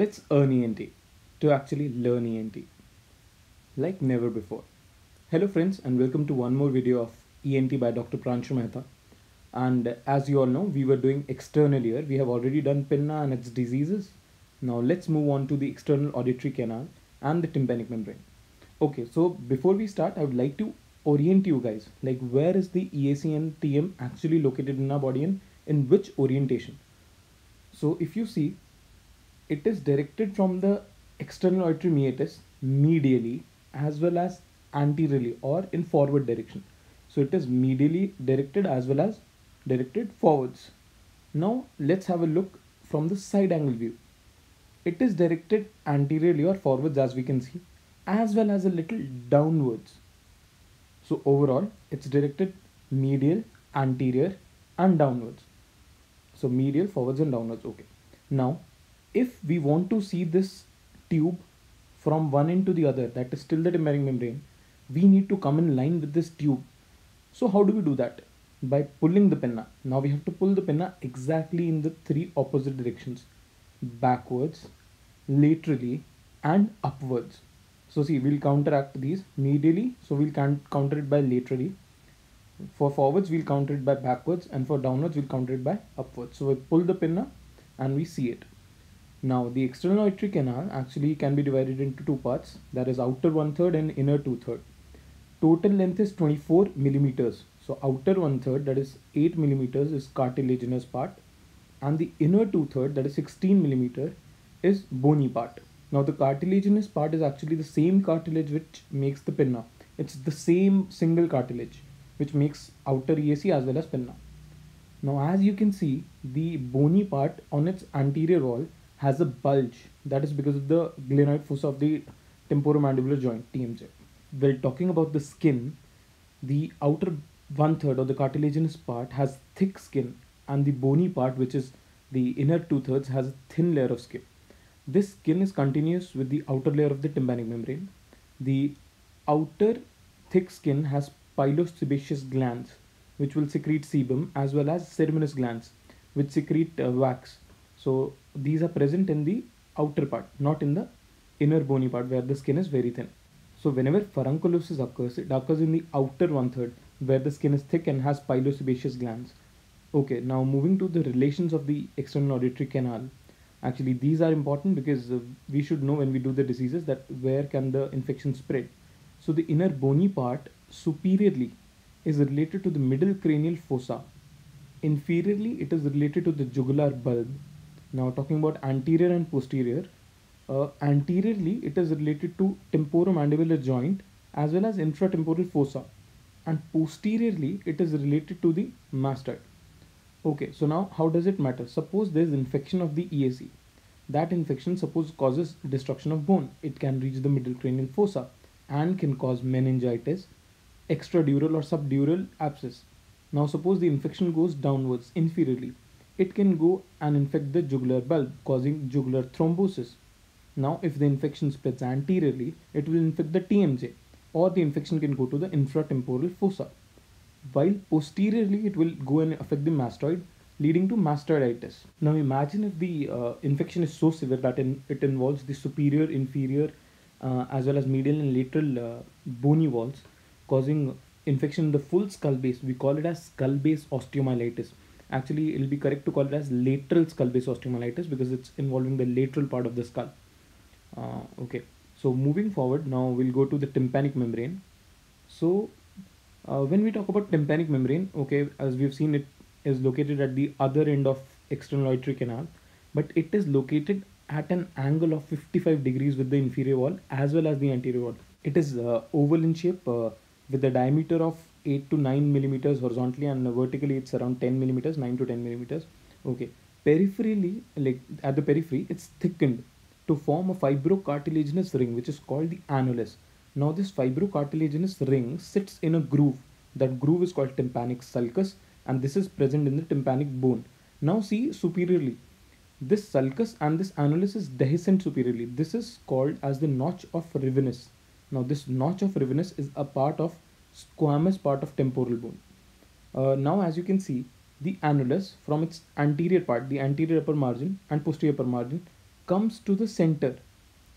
Let's earn ENT to actually learn ENT like never before. Hello friends and welcome to one more video of ENT by Dr. Pranshu Mehta. And as you all know, we were doing external ear. We have already done pinna and its diseases. Now let's move on to the external auditory canal and the tympanic membrane. Okay, so before we start, I would like to orient you guys like where is the EAC and TM actually located in our body and in which orientation. So if you see, it is directed from the external auditory meatus medially as well as anteriorly or in forward direction. So it is medially directed as well as directed forwards. Now let's have a look from the side angle view. It is directed anteriorly or forwards as we can see as well as a little downwards. So overall it's directed medial, anterior and downwards. So medial, forwards and downwards. Okay. Now if we want to see this tube from one end to the other that is still the tympanic membrane we need to come in line with this tube. So how do we do that? By pulling the pinna now we have to pull the pinna exactly in the three opposite directions. Backwards laterally and upwards. So see we'll counteract these medially. So we'll counter it by laterally. For forwards we'll counter it by backwards. And for downwards we'll counter it by upwards. So we pull the pinna and we see it now the external auditory canal actually can be divided into two parts that is outer one third and inner two third total length is 24 millimeters. So outer one third that is 8 millimeters is cartilaginous part and the inner two third that is 16 millimeter is bony part. Now the cartilaginous part is actually the same cartilage which makes the pinna. It's the same single cartilage which makes outer EAC as well as pinna. Now as you can see the bony part on its anterior wall has a bulge that is because of the glenoid fossa of the temporomandibular joint TMJ while talking about the skin, the outer one third or the cartilaginous part has thick skin, and the bony part, which is the inner two thirds, has a thin layer of skin. This skin is continuous with the outer layer of the tympanic membrane. The outer thick skin has pilosebaceous glands, which will secrete sebum, as well as ceruminous glands, which secrete uh, wax. So these are present in the outer part, not in the inner bony part where the skin is very thin. So whenever furunculosis occurs, it occurs in the outer one third where the skin is thick and has pilosebaceous glands. Okay, now moving to the relations of the external auditory canal. Actually, these are important because uh, we should know when we do the diseases that where can the infection spread. So the inner bony part superiorly is related to the middle cranial fossa. Inferiorly, it is related to the jugular bulb. Now talking about anterior and posterior, uh, anteriorly, it is related to temporomandibular joint as well as infratemporal fossa. And posteriorly, it is related to the mastoid. Okay, so now how does it matter? Suppose there is infection of the EAC. That infection suppose causes destruction of bone. It can reach the middle cranial fossa and can cause meningitis, extradural or subdural abscess. Now suppose the infection goes downwards inferiorly. It can go and infect the jugular bulb causing jugular thrombosis now, if the infection spreads anteriorly, it will infect the TMJ or the infection can go to the infratemporal fossa. While posteriorly, it will go and affect the mastoid, leading to mastoiditis. Now, imagine if the uh, infection is so severe that in, it involves the superior, inferior, uh, as well as medial and lateral uh, bony walls, causing infection in the full skull base. We call it as skull base osteomyelitis. Actually, it will be correct to call it as lateral skull base osteomyelitis because it's involving the lateral part of the skull. Uh, okay. So moving forward now we'll go to the tympanic membrane. So uh, when we talk about tympanic membrane okay as we've seen it is located at the other end of external auditory canal but it is located at an angle of 55 degrees with the inferior wall as well as the anterior wall. It is uh, oval in shape uh, with a diameter of 8 to 9 millimeters horizontally and vertically it's around 10 millimeters 9 to 10 millimeters okay peripherally like at the periphery it's thickened to form a fibrocartilaginous ring which is called the annulus. Now this fibrocartilaginous ring sits in a groove. That groove is called tympanic sulcus and this is present in the tympanic bone. Now see superiorly. This sulcus and this annulus is dehiscent superiorly. This is called as the notch of Rivinus. Now this notch of Rivinus is a part of squamous part of temporal bone. Uh, now as you can see the annulus from its anterior part, the anterior upper margin and posterior upper margin comes to the center,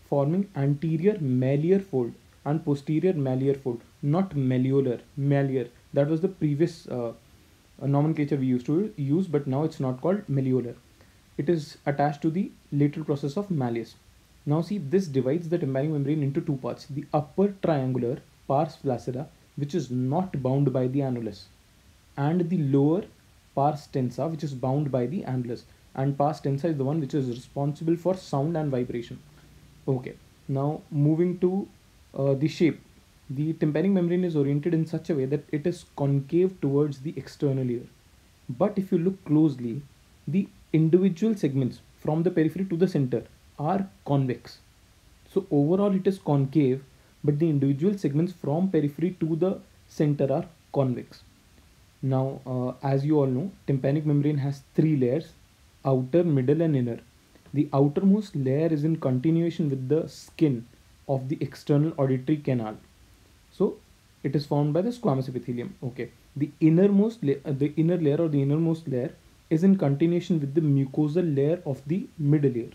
forming anterior mallear fold and posterior mallear fold, not malleolar, mallear. That was the previous uh, nomenclature we used to use, but now it's not called malleolar. It is attached to the lateral process of malleus. Now see, this divides the tympanic membrane into two parts. The upper triangular pars flaccida, which is not bound by the annulus, and the lower pars tensa, which is bound by the annulus. And pars tensa is the one which is responsible for sound and vibration. Okay, now moving to uh, the shape. The tympanic membrane is oriented in such a way that it is concave towards the external ear. But if you look closely, the individual segments from the periphery to the center are convex. So overall it is concave, but the individual segments from periphery to the center are convex. Now, uh, as you all know, tympanic membrane has three layers, outer, middle and inner. The outermost layer is in continuation with the skin of the external auditory canal. So it is formed by the squamous epithelium. Okay. The innermost layer, uh, the inner layer or the innermost layer is in continuation with the mucosal layer of the middle ear.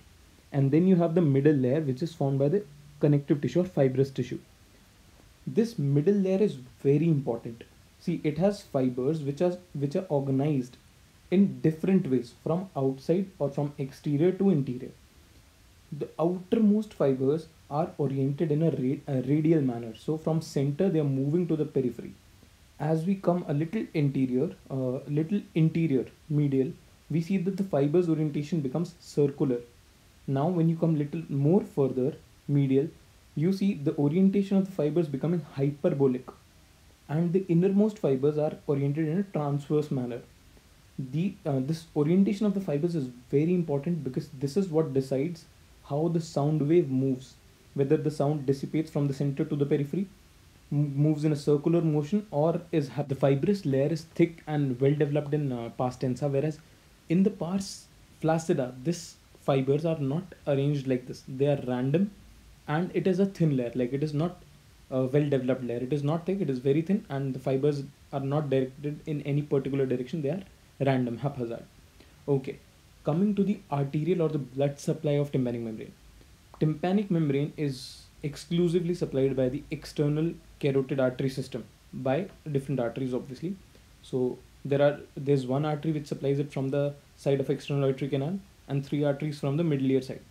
And then you have the middle layer which is formed by the connective tissue or fibrous tissue. This middle layer is very important. See, it has fibers which are which are organized in different ways from outside or from exterior to interior. The outermost fibers are oriented in a, a radial manner. So from center they are moving to the periphery. As we come a little interior, a uh, little interior, medial, we see that the fibers orientation becomes circular. Now when you come little more further, medial, you see the orientation of the fibers becoming hyperbolic and the innermost fibers are oriented in a transverse manner. The uh, this orientation of the fibers is very important because this is what decides how the sound wave moves whether the sound dissipates from the center to the periphery moves in a circular motion or is the fibrous layer is thick and well developed in uh, pars tensa whereas in the pars flaccida this fibers are not arranged like this. They are random and it is a thin layer. Like it is not a well developed layer. It is not thick. It is very thin. And the fibers are not directed in any particular direction. They are random haphazard. Okay. Coming to the arterial or the blood supply of tympanic membrane. Tympanic membrane is exclusively supplied by the external carotid artery system by different arteries obviously. So there are there's one artery which supplies it from the side of external auditory canal and three arteries from the middle ear side.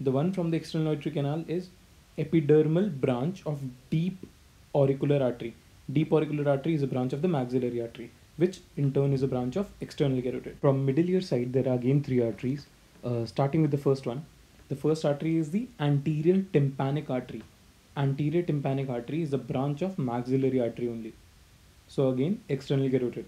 The one from the external auditory canal is epidermal branch of deep auricular artery deep auricular artery is a branch of the maxillary artery which in turn is a branch of external carotid. From middle ear side, there are again three arteries, uh, starting with the first one. The first artery is the anterior tympanic artery. Anterior tympanic artery is a branch of maxillary artery only. So again, external carotid.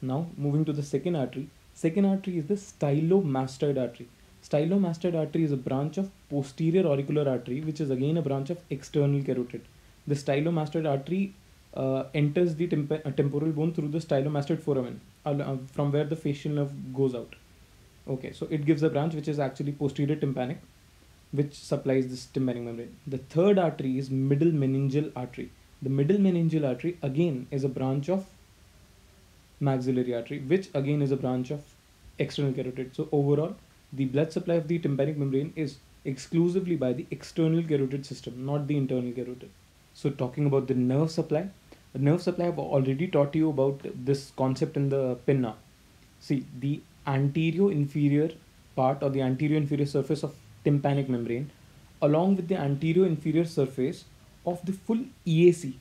Now moving to the second artery. Second artery is the stylomastoid artery. Stylomastoid artery is a branch of posterior auricular artery, which is again a branch of external carotid. The stylomastoid artery uh, enters the temp uh, temporal bone through the stylomastoid foramen, uh, from where the facial nerve goes out. Okay, so it gives a branch which is actually posterior tympanic, which supplies this tympanic membrane. The third artery is middle meningeal artery. The middle meningeal artery again is a branch of maxillary artery, which again is a branch of external carotid. So overall, the blood supply of the tympanic membrane is exclusively by the external carotid system, not the internal carotid. So talking about the nerve supply, the nerve supply I've already taught you about this concept in the pinna. See the anterior inferior part or the anterior inferior surface of tympanic membrane along with the anterior inferior surface of the full EAC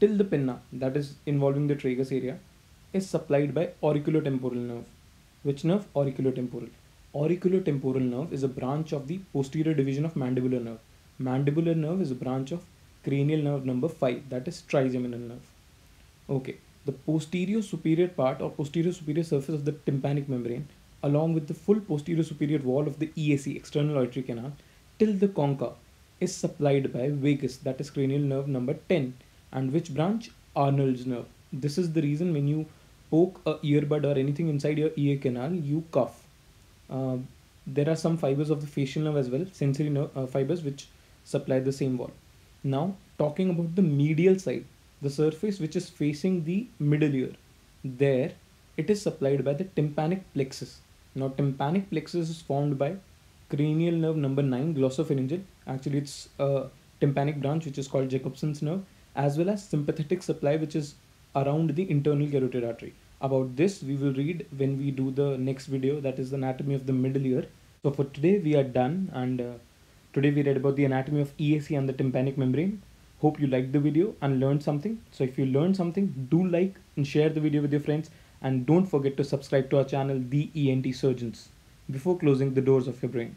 till the pinna that is involving the tragus area is supplied by auriculotemporal nerve. Which nerve? Auriculotemporal. Auriculotemporal nerve is a branch of the posterior division of mandibular nerve. Mandibular nerve is a branch of cranial nerve number 5 that is trigeminal nerve. Okay, the posterior superior part or posterior superior surface of the tympanic membrane along with the full posterior superior wall of the EAC external auditory canal till the concha is supplied by vagus that is cranial nerve number 10 and which branch Arnold's nerve. This is the reason when you poke a earbud or anything inside your ear canal you cough. Uh, there are some fibers of the facial nerve as well sensory nerve uh, fibers which supply the same wall. Now talking about the medial side, the surface which is facing the middle ear, there it is supplied by the tympanic plexus. Now tympanic plexus is formed by cranial nerve number 9 glossopharyngeal actually it's a tympanic branch which is called jacobson's nerve as well as sympathetic supply which is around the internal carotid artery about this we will read when we do the next video that is the anatomy of the middle ear. So for today we are done and uh, today we read about the anatomy of EAC and the tympanic membrane. Hope you liked the video and learned something. So if you learned something do like and share the video with your friends and don't forget to subscribe to our channel the ENT surgeons. Before closing the doors of your brain